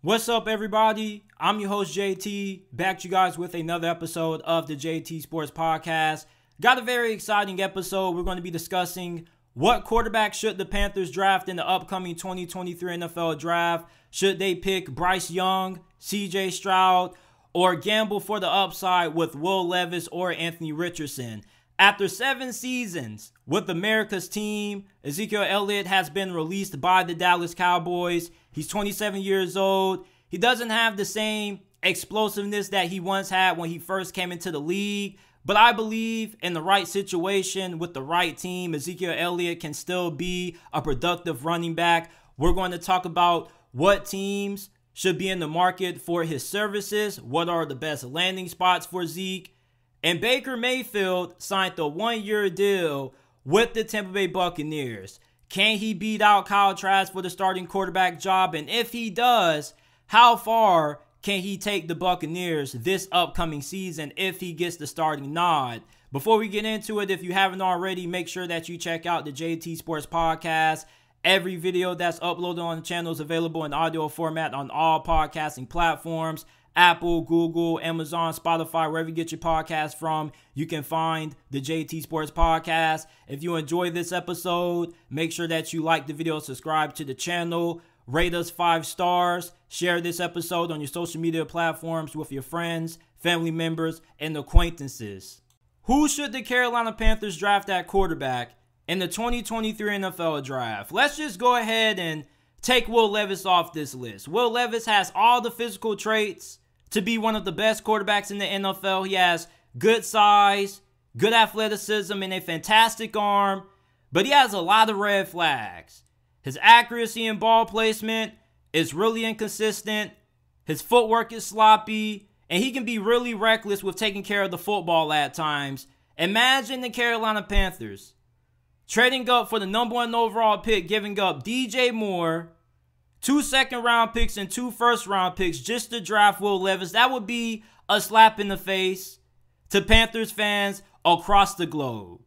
What's up, everybody? I'm your host, JT, back to you guys with another episode of the JT Sports Podcast. Got a very exciting episode. We're going to be discussing what quarterback should the Panthers draft in the upcoming 2023 NFL draft. Should they pick Bryce Young, CJ Stroud, or gamble for the upside with Will Levis or Anthony Richardson? After seven seasons with America's team, Ezekiel Elliott has been released by the Dallas Cowboys. He's 27 years old. He doesn't have the same explosiveness that he once had when he first came into the league. But I believe in the right situation with the right team, Ezekiel Elliott can still be a productive running back. We're going to talk about what teams should be in the market for his services, what are the best landing spots for Zeke. And Baker Mayfield signed the one year deal with the Tampa Bay Buccaneers. Can he beat out Kyle Trask for the starting quarterback job? And if he does, how far can he take the Buccaneers this upcoming season if he gets the starting nod? Before we get into it, if you haven't already, make sure that you check out the JT Sports Podcast. Every video that's uploaded on the channel is available in audio format on all podcasting platforms. Apple, Google, Amazon, Spotify, wherever you get your podcast from, you can find the JT Sports Podcast. If you enjoy this episode, make sure that you like the video, subscribe to the channel, rate us five stars, share this episode on your social media platforms with your friends, family members, and acquaintances. Who should the Carolina Panthers draft at quarterback in the 2023 NFL draft? Let's just go ahead and take Will Levis off this list. Will Levis has all the physical traits to be one of the best quarterbacks in the NFL. He has good size, good athleticism, and a fantastic arm, but he has a lot of red flags. His accuracy and ball placement is really inconsistent. His footwork is sloppy, and he can be really reckless with taking care of the football at times. Imagine the Carolina Panthers trading up for the number one overall pick, giving up DJ Moore, two second round picks and two first round picks just to draft Will Levis. That would be a slap in the face to Panthers fans across the globe.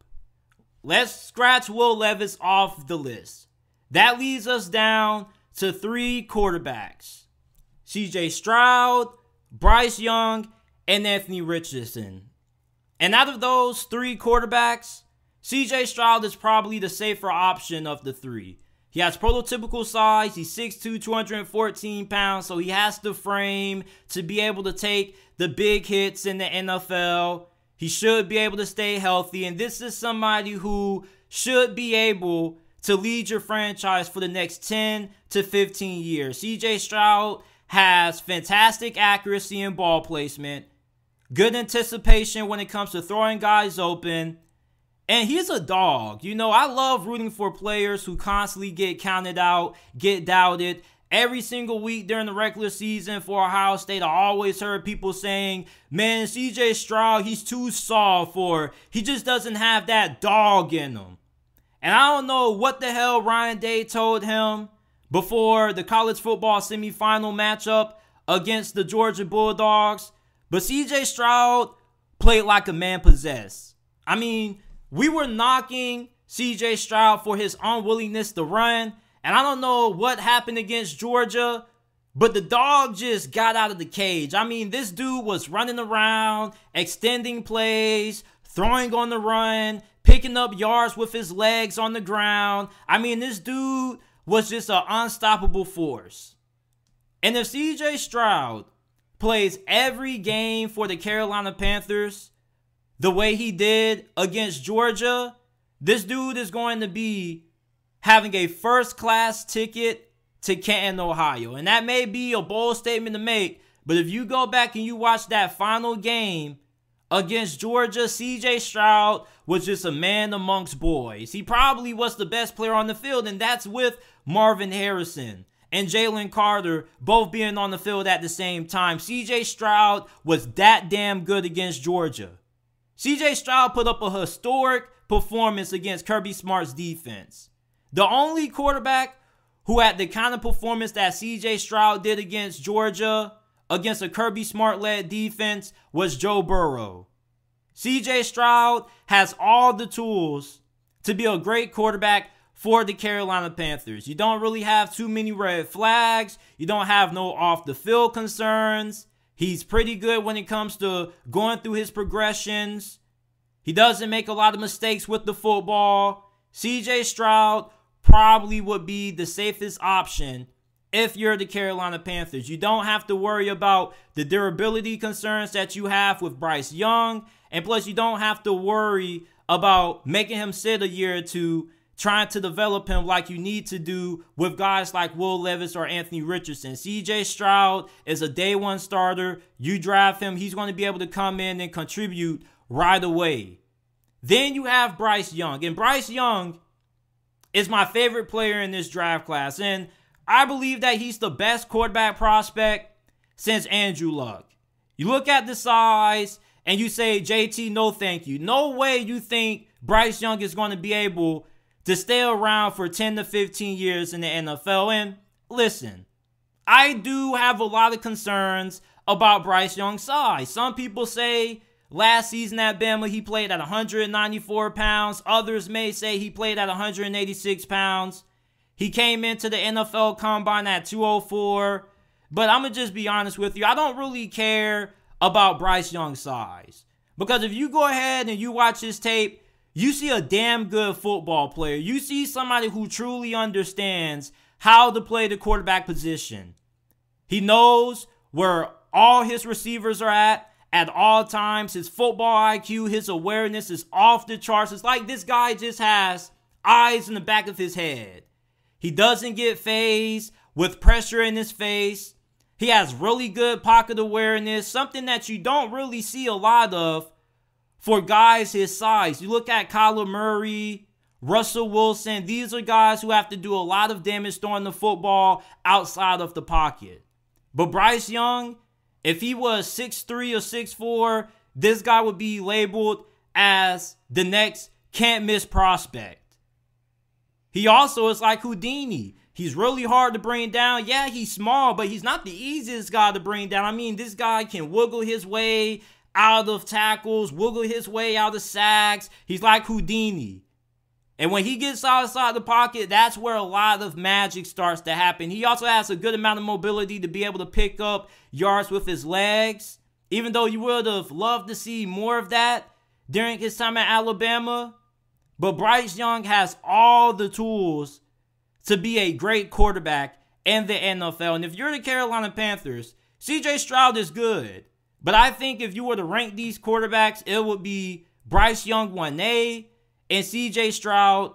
Let's scratch Will Levis off the list. That leads us down to three quarterbacks CJ Stroud, Bryce Young, and Anthony Richardson. And out of those three quarterbacks, CJ Stroud is probably the safer option of the three. He has prototypical size. He's 6'2, 214 pounds. So he has the frame to be able to take the big hits in the NFL. He should be able to stay healthy. And this is somebody who should be able to lead your franchise for the next 10 to 15 years. CJ Stroud has fantastic accuracy and ball placement, good anticipation when it comes to throwing guys open and he's a dog. You know, I love rooting for players who constantly get counted out, get doubted. Every single week during the regular season for Ohio State, I always heard people saying, man, CJ Stroud, he's too soft for, he just doesn't have that dog in him. And I don't know what the hell Ryan Day told him before the college football semifinal matchup against the Georgia Bulldogs, but CJ Stroud played like a man possessed. I mean, we were knocking CJ Stroud for his unwillingness to run. And I don't know what happened against Georgia, but the dog just got out of the cage. I mean, this dude was running around, extending plays, throwing on the run, picking up yards with his legs on the ground. I mean, this dude was just an unstoppable force. And if CJ Stroud plays every game for the Carolina Panthers, the way he did against Georgia, this dude is going to be having a first class ticket to Canton, Ohio. And that may be a bold statement to make, but if you go back and you watch that final game against Georgia, CJ Stroud was just a man amongst boys. He probably was the best player on the field, and that's with Marvin Harrison and Jalen Carter both being on the field at the same time. CJ Stroud was that damn good against Georgia. CJ Stroud put up a historic performance against Kirby Smart's defense. The only quarterback who had the kind of performance that CJ Stroud did against Georgia against a Kirby Smart led defense was Joe Burrow. CJ Stroud has all the tools to be a great quarterback for the Carolina Panthers. You don't really have too many red flags. You don't have no off the field concerns. He's pretty good when it comes to going through his progressions. He doesn't make a lot of mistakes with the football. CJ Stroud probably would be the safest option if you're the Carolina Panthers. You don't have to worry about the durability concerns that you have with Bryce Young. And plus, you don't have to worry about making him sit a year or two trying to develop him like you need to do with guys like Will Levis or Anthony Richardson. CJ Stroud is a day one starter. You draft him, he's going to be able to come in and contribute right away. Then you have Bryce Young. And Bryce Young is my favorite player in this draft class. And I believe that he's the best quarterback prospect since Andrew Luck. You look at the size and you say, JT, no thank you. No way you think Bryce Young is going to be able to stay around for 10 to 15 years in the NFL. And listen, I do have a lot of concerns about Bryce Young's size. Some people say last season at Bama he played at 194 pounds. Others may say he played at 186 pounds. He came into the NFL combine at 204. But I'm going to just be honest with you. I don't really care about Bryce Young's size. Because if you go ahead and you watch his tape, you see a damn good football player. You see somebody who truly understands how to play the quarterback position. He knows where all his receivers are at at all times. His football IQ, his awareness is off the charts. It's like this guy just has eyes in the back of his head. He doesn't get fazed with pressure in his face. He has really good pocket awareness, something that you don't really see a lot of for guys his size. You look at Kyler Murray, Russell Wilson, these are guys who have to do a lot of damage throwing the football outside of the pocket. But Bryce Young, if he was 6'3 or 6'4, this guy would be labeled as the next can't miss prospect. He also is like Houdini. He's really hard to bring down. Yeah, he's small, but he's not the easiest guy to bring down. I mean, this guy can wiggle his way out of tackles, wiggle his way out of sacks. He's like Houdini. And when he gets outside the pocket, that's where a lot of magic starts to happen. He also has a good amount of mobility to be able to pick up yards with his legs. Even though you would have loved to see more of that during his time at Alabama. But Bryce Young has all the tools to be a great quarterback in the NFL. And if you're the Carolina Panthers, CJ Stroud is good. But I think if you were to rank these quarterbacks, it would be Bryce Young 1A and CJ Stroud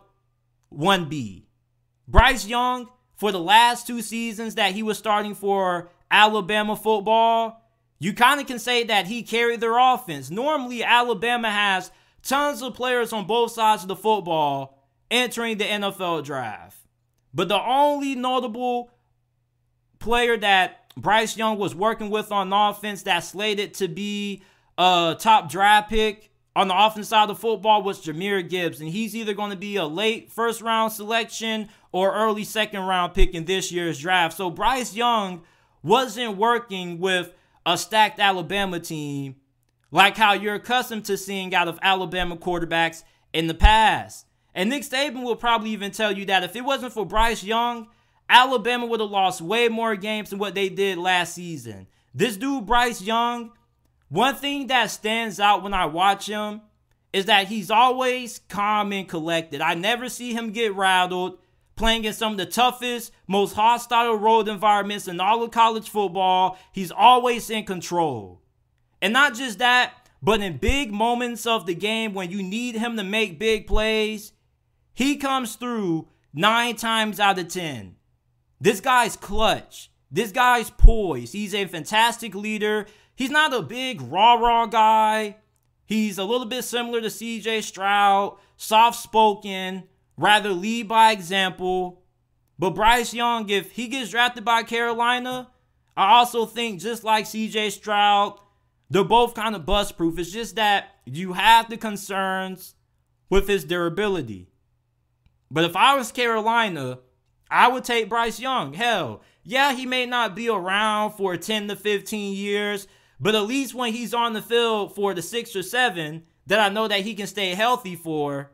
1B. Bryce Young, for the last two seasons that he was starting for Alabama football, you kind of can say that he carried their offense. Normally, Alabama has tons of players on both sides of the football entering the NFL draft. But the only notable player that Bryce Young was working with on offense that slated to be a top draft pick on the offense side of the football was Jahmyr Gibbs. And he's either going to be a late first round selection or early second round pick in this year's draft. So Bryce Young wasn't working with a stacked Alabama team like how you're accustomed to seeing out of Alabama quarterbacks in the past. And Nick Saban will probably even tell you that if it wasn't for Bryce Young, Alabama would have lost way more games than what they did last season. This dude, Bryce Young, one thing that stands out when I watch him is that he's always calm and collected. I never see him get rattled playing in some of the toughest, most hostile road environments in all of college football. He's always in control. And not just that, but in big moments of the game when you need him to make big plays, he comes through nine times out of 10. This guy's clutch. This guy's poised. He's a fantastic leader. He's not a big rah rah guy. He's a little bit similar to CJ Stroud, soft spoken, rather lead by example. But Bryce Young, if he gets drafted by Carolina, I also think just like CJ Stroud, they're both kind of bust proof. It's just that you have the concerns with his durability. But if I was Carolina, I would take Bryce Young. Hell, yeah, he may not be around for 10 to 15 years, but at least when he's on the field for the six or seven that I know that he can stay healthy for,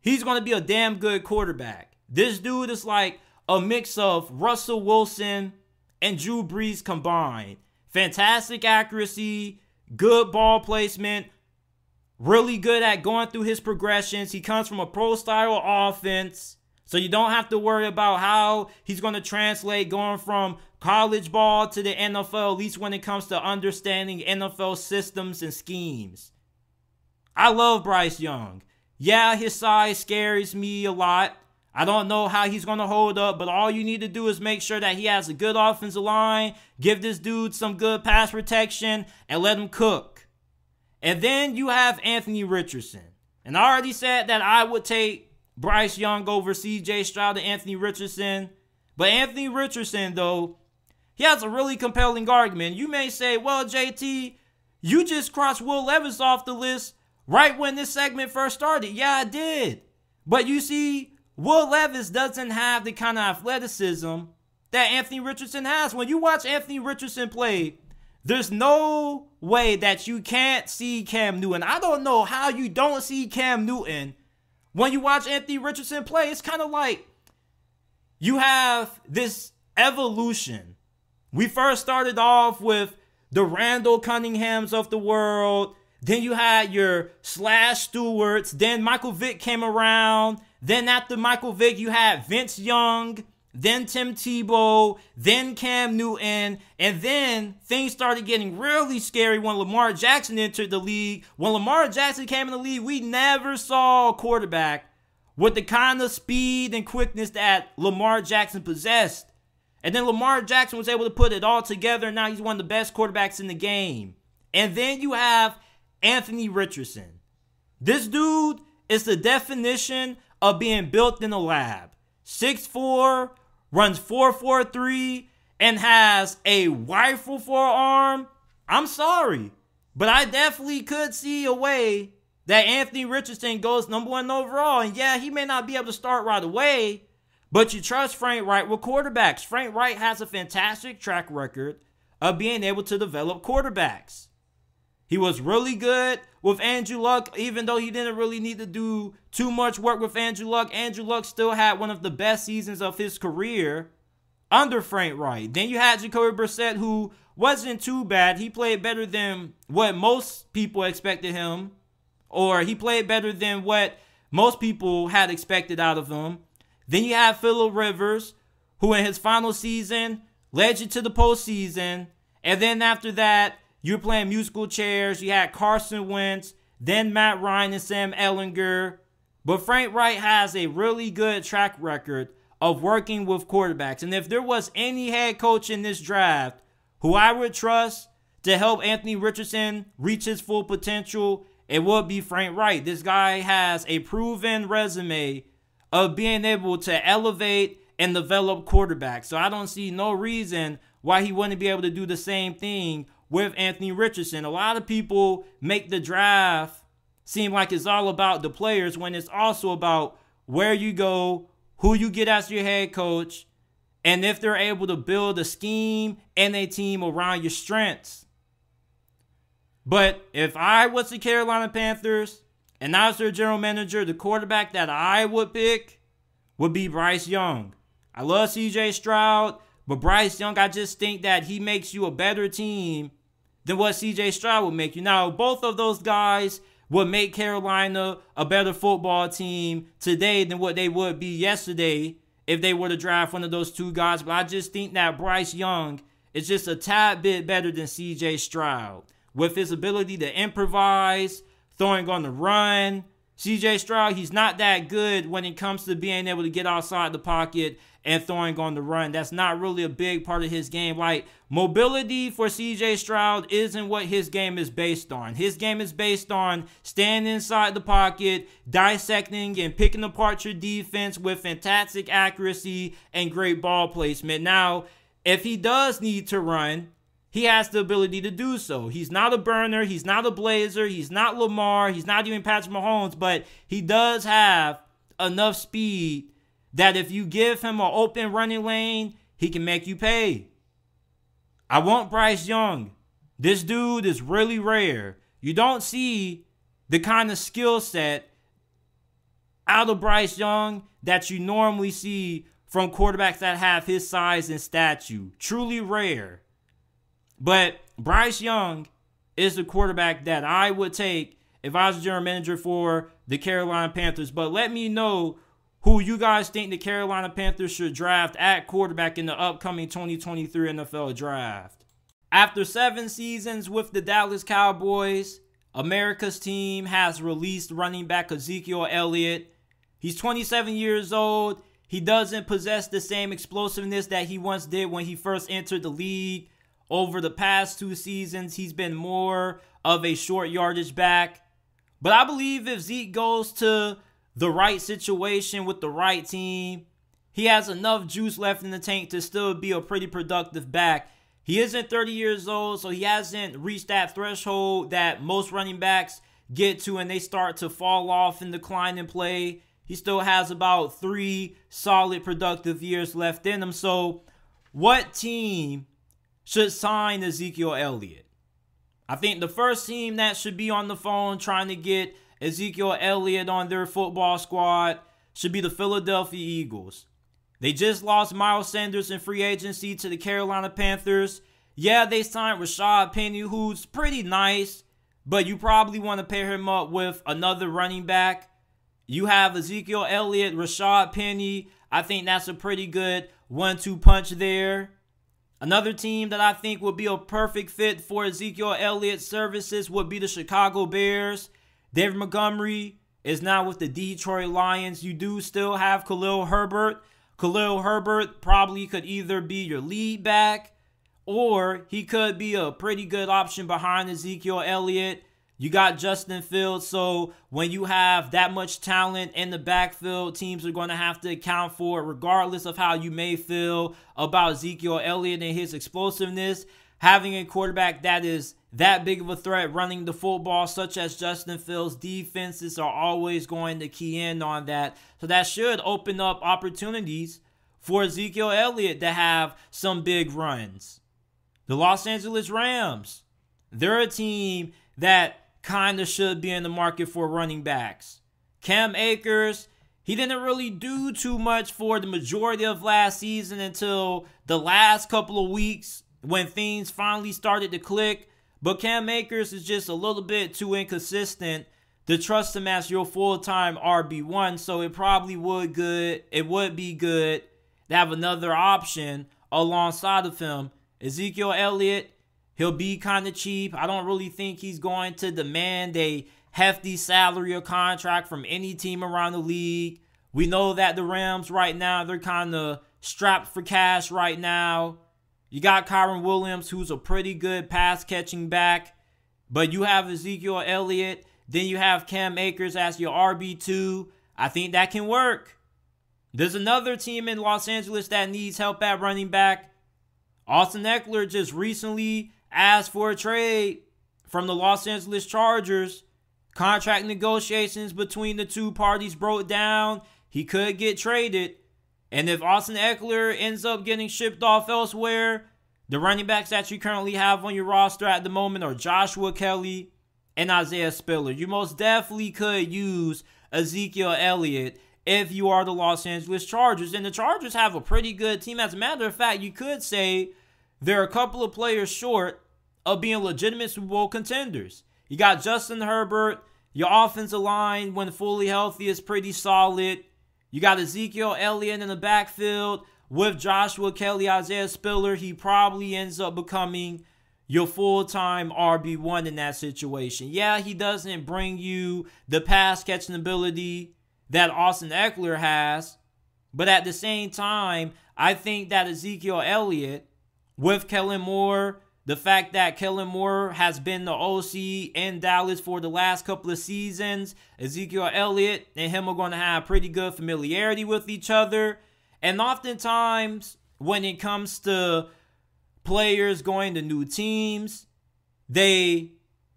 he's going to be a damn good quarterback. This dude is like a mix of Russell Wilson and Drew Brees combined. Fantastic accuracy, good ball placement, really good at going through his progressions. He comes from a pro style offense. So you don't have to worry about how he's going to translate going from college ball to the NFL, at least when it comes to understanding NFL systems and schemes. I love Bryce Young. Yeah, his size scares me a lot. I don't know how he's going to hold up, but all you need to do is make sure that he has a good offensive line, give this dude some good pass protection, and let him cook. And then you have Anthony Richardson. And I already said that I would take Bryce Young over CJ Stroud and Anthony Richardson. But Anthony Richardson, though, he has a really compelling argument. You may say, well, JT, you just crossed Will Levis off the list right when this segment first started. Yeah, I did. But you see, Will Levis doesn't have the kind of athleticism that Anthony Richardson has. When you watch Anthony Richardson play, there's no way that you can't see Cam Newton. I don't know how you don't see Cam Newton when you watch Anthony Richardson play. It's kind of like you have this evolution. We first started off with the Randall Cunninghams of the world. Then you had your Slash Stewarts. Then Michael Vick came around. Then after Michael Vick, you had Vince Young, then Tim Tebow, then Cam Newton, and then things started getting really scary when Lamar Jackson entered the league. When Lamar Jackson came in the league, we never saw a quarterback with the kind of speed and quickness that Lamar Jackson possessed. And then Lamar Jackson was able to put it all together, and now he's one of the best quarterbacks in the game. And then you have Anthony Richardson. This dude is the definition of being built in a lab. 6'4, runs 4'4'3, and has a rifle forearm. I'm sorry, but I definitely could see a way that Anthony Richardson goes number one overall. And yeah, he may not be able to start right away, but you trust Frank Reich with quarterbacks. Frank Reich has a fantastic track record of being able to develop quarterbacks. He was really good with Andrew Luck, even though he didn't really need to do too much work with Andrew Luck. Andrew Luck still had one of the best seasons of his career under Frank Reich. Then you had Jacoby Brissett, who wasn't too bad. He played better than what most people expected him, or he played better than what most people had expected out of him. Then you have Philip Rivers, who in his final season led you to the postseason. And then after that, you're playing musical chairs. You had Carson Wentz, then Matt Ryan and Sam Ehlinger. But Frank Reich has a really good track record of working with quarterbacks. And if there was any head coach in this draft who I would trust to help Anthony Richardson reach his full potential, it would be Frank Reich. This guy has a proven resume of being able to elevate and develop quarterbacks. So I don't see no reason why he wouldn't be able to do the same thing with Anthony Richardson. A lot of people make the draft seem like it's all about the players when it's also about where you go, who you get as your head coach, and if they're able to build a scheme and a team around your strengths. But if I was the Carolina Panthers and I was their general manager, the quarterback that I would pick would be Bryce Young. I love CJ Stroud, but Bryce Young, I just think that he makes you a better team than what CJ Stroud would make you. Now, both of those guys would make Carolina a better football team today than what they would be yesterday if they were to draft one of those two guys. But I just think that Bryce Young is just a tad bit better than CJ Stroud with his ability to improvise, throwing on the run. CJ Stroud, he's not that good when it comes to being able to get outside the pocket and throwing on the run. That's not really a big part of his game. Like mobility for CJ Stroud isn't what his game is based on. His game is based on standing inside the pocket, dissecting and picking apart your defense with fantastic accuracy and great ball placement. Now, if he does need to run, he has the ability to do so. He's not a burner, he's not a blazer, he's not Lamar, he's not even Patrick Mahomes, but he does have enough speed that if you give him an open running lane, he can make you pay. I want Bryce Young. This dude is really rare. You don't see the kind of skill set out of Bryce Young that you normally see from quarterbacks that have his size and stature. Truly rare. But Bryce Young is the quarterback that I would take if I was general manager for the Carolina Panthers. But let me know who you guys think the Carolina Panthers should draft at quarterback in the upcoming 2023 NFL draft. After seven seasons with the Dallas Cowboys, America's team has released running back Ezekiel Elliott. He's 27 years old. He doesn't possess the same explosiveness that he once did when he first entered the league. Over the past two seasons, he's been more of a short yardage back. But I believe if Zeke goes to the right situation with the right team, he has enough juice left in the tank to still be a pretty productive back. He isn't 30 years old, so he hasn't reached that threshold that most running backs get to and they start to fall off and decline in play. He still has about three solid productive years left in him. So, what team should sign Ezekiel Elliott? I think the first team that should be on the phone trying to get Ezekiel Elliott on their football squad should be the Philadelphia Eagles. They just lost Miles Sanders in free agency to the Carolina Panthers. Yeah, they signed Rashaad Penny, who's pretty nice, but you probably want to pair him up with another running back. You have Ezekiel Elliott, Rashaad Penny. I think that's a pretty good one two punch there. Another team that I think would be a perfect fit for Ezekiel Elliott's services would be the Chicago Bears. David Montgomery is now with the Detroit Lions. You do still have Khalil Herbert. Khalil Herbert probably could either be your lead back or he could be a pretty good option behind Ezekiel Elliott. You got Justin Fields, so when you have that much talent in the backfield, teams are going to have to account for it, regardless of how you may feel about Ezekiel Elliott and his explosiveness. Having a quarterback that is that big of a threat running the football, such as Justin Fields, defenses are always going to key in on that. So that should open up opportunities for Ezekiel Elliott to have some big runs. The Los Angeles Rams, they're a team that kind of should be in the market for running backs. Cam Akers, he didn't really do too much for the majority of last season until the last couple of weeks when things finally started to click. But Cam Akers is just a little bit too inconsistent to trust him as your full-time RB1. So it probably would good. It would be good to have another option alongside of him. Ezekiel Elliott, He'll be kind of cheap. I don't really think he's going to demand a hefty salary or contract from any team around the league. We know that the Rams right now, they're kind of strapped for cash right now. You got Kyren Williams, who's a pretty good pass catching back, but you have Ezekiel Elliott. Then you have Cam Akers as your RB2. I think that can work. There's another team in Los Angeles that needs help at running back. Austin Ekeler just recently asked for a trade from the Los Angeles Chargers. Contract negotiations between the two parties broke down. He could get traded. And if Austin Ekeler ends up getting shipped off elsewhere, the running backs that you currently have on your roster at the moment are Joshua Kelley and Isaiah Spiller. You most definitely could use Ezekiel Elliott if you are the Los Angeles Chargers. And the Chargers have a pretty good team. As a matter of fact, you could say they're a couple of players short of being legitimate Super Bowl contenders. You got Justin Herbert. Your offensive line, when fully healthy, is pretty solid. You got Ezekiel Elliott in the backfield with Joshua Kelley, Isaiah Spiller. He probably ends up becoming your full time RB1 in that situation. Yeah, he doesn't bring you the pass catching ability that Austin Ekeler has, but at the same time, I think that Ezekiel Elliott with Kellen Moore, the fact that Kellen Moore has been the OC in Dallas for the last couple of seasons, Ezekiel Elliott and him are going to have pretty good familiarity with each other. And oftentimes, when it comes to players going to new teams, they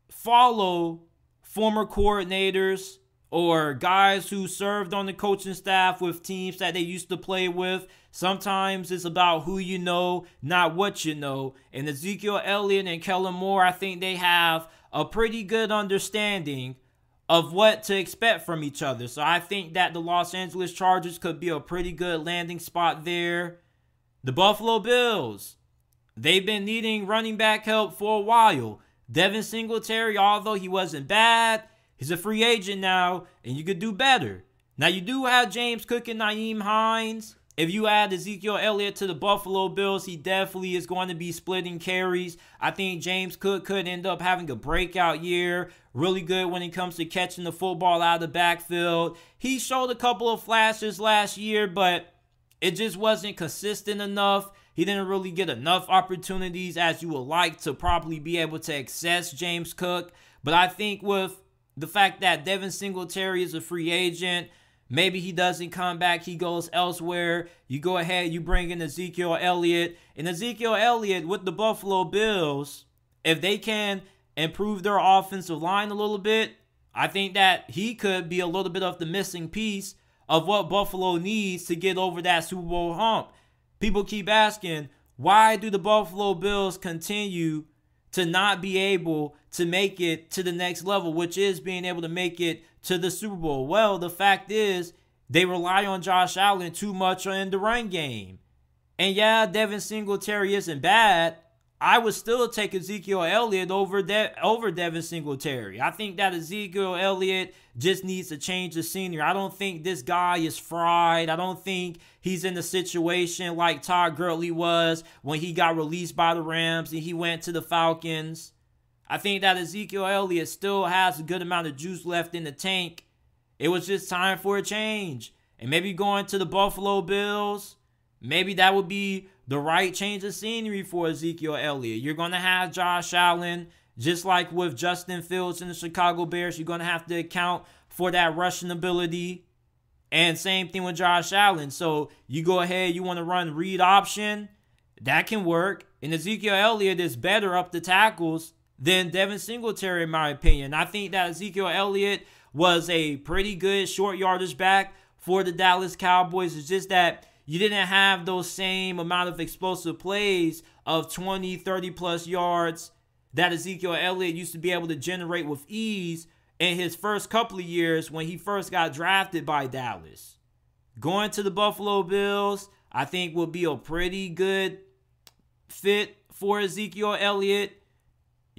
follow former coordinators or guys who served on the coaching staff with teams that they used to play with. Sometimes it's about who you know, not what you know. And Ezekiel Elliott and Kellen Moore, I think they have a pretty good understanding of what to expect from each other. So I think that the Los Angeles Chargers could be a pretty good landing spot there. The Buffalo Bills, they've been needing running back help for a while. Devin Singletary, although he wasn't bad, he's a free agent now, and you could do better. Now you do have James Cook and Nyheim Hines. If you add Ezekiel Elliott to the Buffalo Bills, he definitely is going to be splitting carries. I think James Cook could end up having a breakout year. Really good when it comes to catching the football out of the backfield. He showed a couple of flashes last year, but it just wasn't consistent enough. He didn't really get enough opportunities as you would like to probably be able to access James Cook. But I think with the fact that Devin Singletary is a free agent, Maybe he doesn't come back, he goes elsewhere. You go ahead, you bring in Ezekiel Elliott. And Ezekiel Elliott with the Buffalo Bills, if they can improve their offensive line a little bit, I think that he could be a little bit of the missing piece of what Buffalo needs to get over that Super Bowl hump. People keep asking, why do the Buffalo Bills continue to not be able to make it to the next level, which is being able to make it to the Super Bowl? Well, the fact is, they rely on Josh Allen too much in the run game. And yeah, Devin Singletary isn't bad, I would still take Ezekiel Elliott over De- over Devin Singletary. I think that Ezekiel Elliott just needs to change the scenery. I don't think this guy is fried. I don't think he's in a situation like Todd Gurley was when he got released by the Rams and he went to the Falcons. I think that Ezekiel Elliott still has a good amount of juice left in the tank. It was just time for a change. And maybe going to the Buffalo Bills, maybe that would be the right change of scenery for Ezekiel Elliott. You're going to have Josh Allen, just like with Justin Fields and the Chicago Bears. You're going to have to account for that rushing ability. And same thing with Josh Allen. So you go ahead, you want to run read option. That can work. And Ezekiel Elliott is better up the tackles than Devin Singletary, in my opinion. I think that Ezekiel Elliott was a pretty good short yardage back for the Dallas Cowboys. It's just that you didn't have those same amount of explosive plays of 20, 30 plus yards that Ezekiel Elliott used to be able to generate with ease in his first couple of years when he first got drafted by Dallas. Going to the Buffalo Bills, I think will be a pretty good fit for Ezekiel Elliott.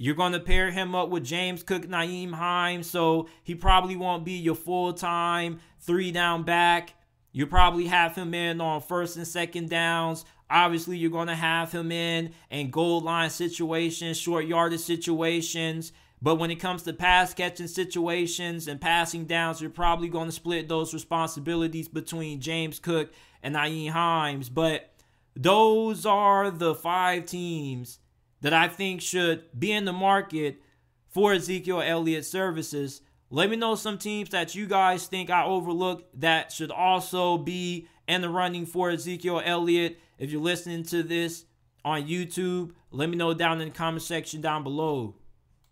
You're going to pair him up with James Cook, Nyheim Hines, so he probably won't be your full time three down back. You probably have him in on first and second downs. Obviously, you're going to have him in in goal line situations, short yardage situations. But when it comes to pass catching situations and passing downs, you're probably going to split those responsibilities between James Cook and Nyheim Hines. But those are the five teams that I think should be in the market for Ezekiel Elliott services let me know some teams that you guys think I overlooked that should also be in the running for Ezekiel Elliott. If you're listening to this on YouTube, let me know down in the comment section down below.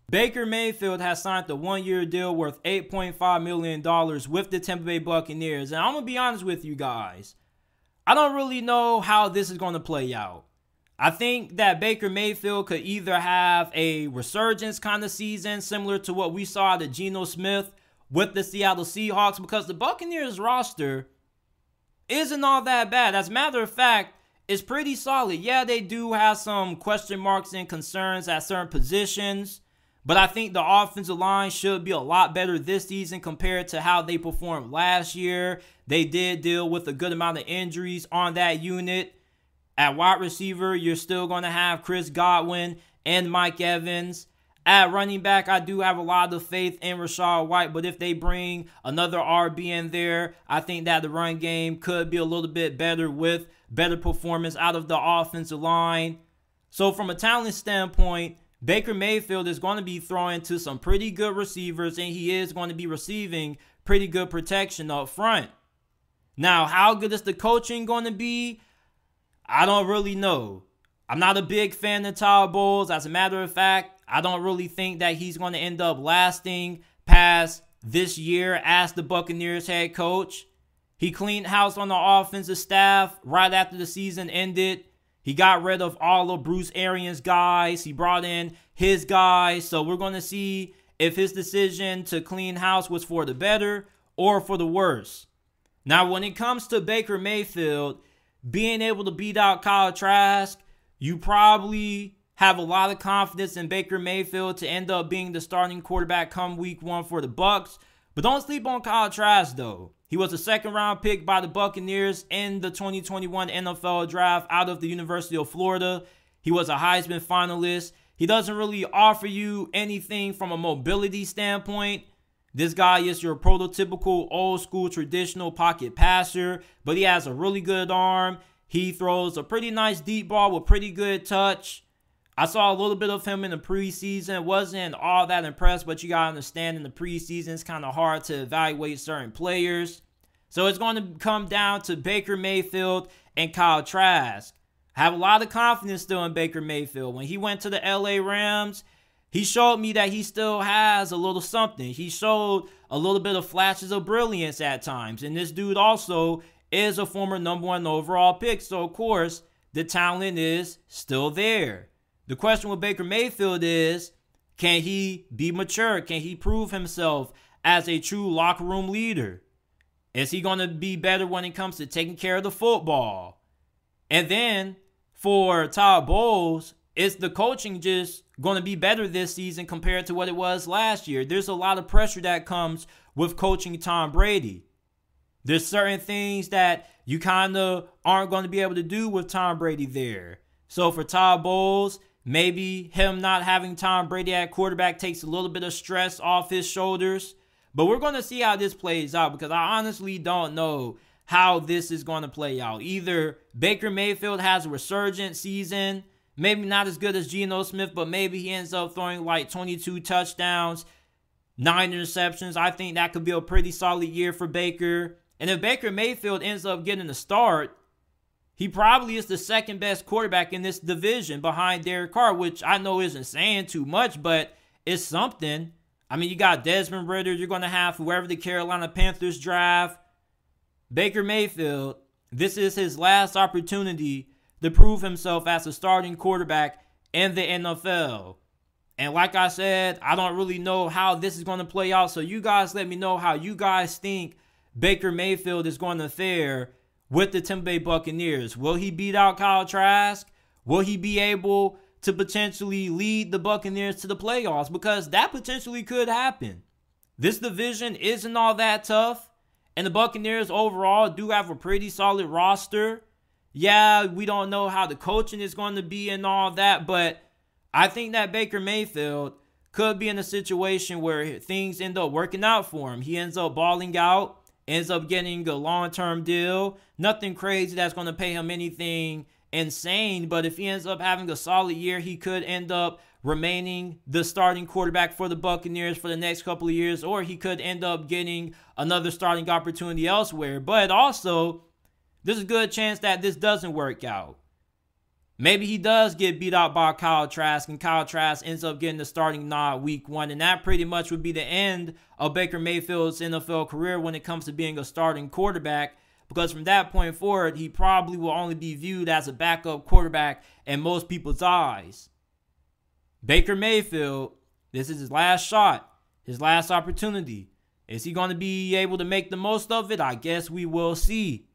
Baker Mayfield has signed a one-year deal worth $8.5 million with the Tampa Bay Buccaneers. And I'm going to be honest with you guys. I don't really know how this is going to play out. I think that Baker Mayfield could either have a resurgence kind of season similar to what we saw to Geno Smith with the Seattle Seahawks because the Buccaneers roster isn't all that bad. As a matter of fact, it's pretty solid. Yeah, they do have some question marks and concerns at certain positions, but I think the offensive line should be a lot better this season compared to how they performed last year. They did deal with a good amount of injuries on that unit. At wide receiver, you're still going to have Chris Godwin and Mike Evans. At running back, I do have a lot of faith in Rachaad White, but if they bring another RB in there, I think that the run game could be a little bit better with better performance out of the offensive line. So, from a talent standpoint, Baker Mayfield is going to be throwing to some pretty good receivers, and he is going to be receiving pretty good protection up front. Now, how good is the coaching going to be? I don't really know. I'm not a big fan of Todd Bowles. As a matter of fact, I don't really think that he's going to end up lasting past this year as the Buccaneers head coach. He cleaned house on the offensive staff right after the season ended. He got rid of all of Bruce Arians' guys. He brought in his guys. So we're going to see if his decision to clean house was for the better or for the worse. Now, when it comes to Baker Mayfield being able to beat out Kyle Trask, you probably have a lot of confidence in Baker Mayfield to end up being the starting quarterback come week one for the Bucks. But don't sleep on Kyle Trask though. He was a second round pick by the Buccaneers in the 2021 NFL draft out of the University of Florida. He was a Heisman finalist. He doesn't really offer you anything from a mobility standpoint. This guy is your prototypical old school traditional pocket passer, but he has a really good arm. He throws a pretty nice deep ball with pretty good touch. I saw a little bit of him in the preseason. Wasn't all that impressed, but you got to understand in the preseason, it's kind of hard to evaluate certain players. So it's going to come down to Baker Mayfield and Kyle Trask have a lot of confidence still in Baker Mayfield. When he went to the LA Rams, he showed me that he still has a little something. He showed a little bit of flashes of brilliance at times. And this dude also is a former number one overall pick. So, of course, the talent is still there. The question with Baker Mayfield is can he be mature? Can he prove himself as a true locker room leader? Is he going to be better when it comes to taking care of the football? And then for Todd Bowles, is the coaching just going to be better this season compared to what it was last year? There's a lot of pressure that comes with coaching Tom Brady. There's certain things that you kind of aren't going to be able to do with Tom Brady there. So for Todd Bowles, maybe him not having Tom Brady at quarterback takes a little bit of stress off his shoulders. But we're going to see how this plays out because I honestly don't know how this is going to play out. Either Baker Mayfield has a resurgent season, maybe not as good as Geno Smith, but maybe he ends up throwing like 22 touchdowns, nine interceptions. I think that could be a pretty solid year for Baker. And if Baker Mayfield ends up getting a start, he probably is the second best quarterback in this division behind Derek Carr, which I know isn't saying too much, but it's something. I mean, you got Desmond Ridder, you're going to have whoever the Carolina Panthers draft. Baker Mayfield, this is his last opportunity to prove himself as a starting quarterback in the NFL. And like I said, I don't really know how this is going to play out. So you guys let me know how you guys think Baker Mayfield is going to fare with the Tampa Bay Buccaneers. Will he beat out Kyle Trask? Will he be able to potentially lead the Buccaneers to the playoffs? Because that potentially could happen. This division isn't all that tough. And the Buccaneers overall do have a pretty solid roster. Yeah, we don't know how the coaching is going to be and all that, but I think that Baker Mayfield could be in a situation where things end up working out for him. He ends up balling out, ends up getting a long term deal. Nothing crazy that's going to pay him anything insane, but if he ends up having a solid year, he could end up remaining the starting quarterback for the Buccaneers for the next couple of years, or he could end up getting another starting opportunity elsewhere. But also, there's a good chance that this doesn't work out. Maybe he does get beat out by Kyle Trask, and Kyle Trask ends up getting the starting nod week one. And that pretty much would be the end of Baker Mayfield's NFL career when it comes to being a starting quarterback. Because from that point forward, he probably will only be viewed as a backup quarterback in most people's eyes. Baker Mayfield, this is his last shot, his last opportunity. Is he going to be able to make the most of it? I guess we will see.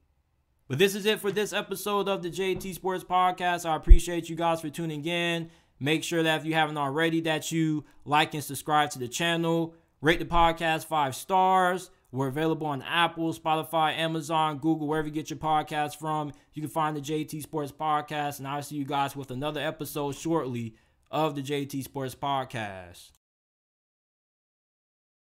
But this is it for this episode of the JT Sports Podcast. I appreciate you guys for tuning in. Make sure that if you haven't already, that you like and subscribe to the channel. Rate the podcast five stars. We're available on Apple, Spotify, Amazon, Google, wherever you get your podcast from. You can find the JT Sports Podcast, and I'll see you guys with another episode shortly of the JT Sports Podcast.